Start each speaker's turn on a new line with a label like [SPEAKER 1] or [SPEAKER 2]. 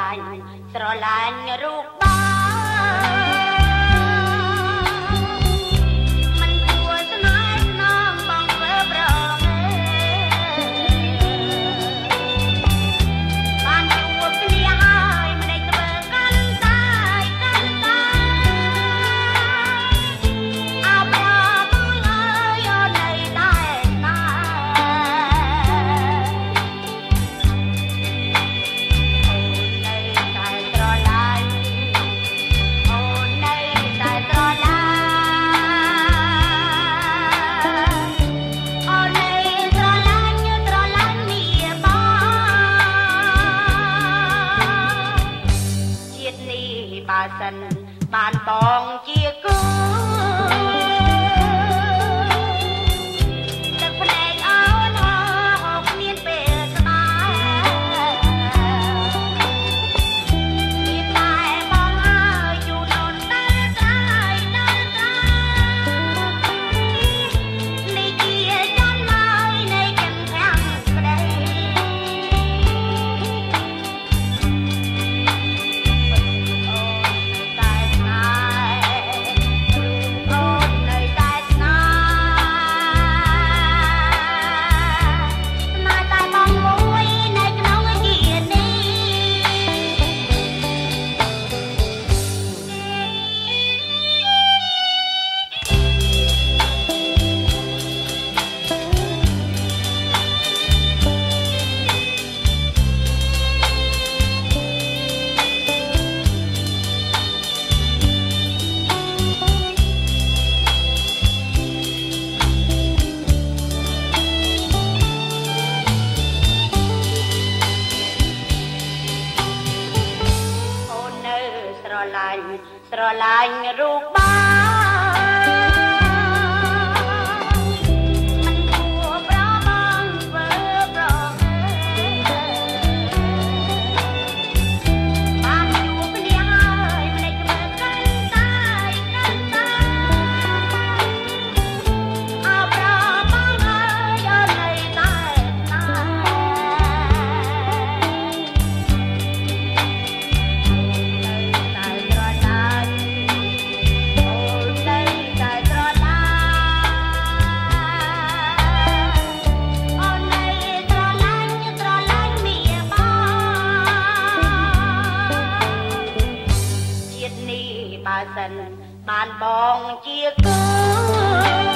[SPEAKER 1] ឡាញស្រឡាញ់រូបបង ជាតិនេះបើសិនបានបងជាគូ ត្រឡាញ់រូបបាន សិនបានបងជាគូ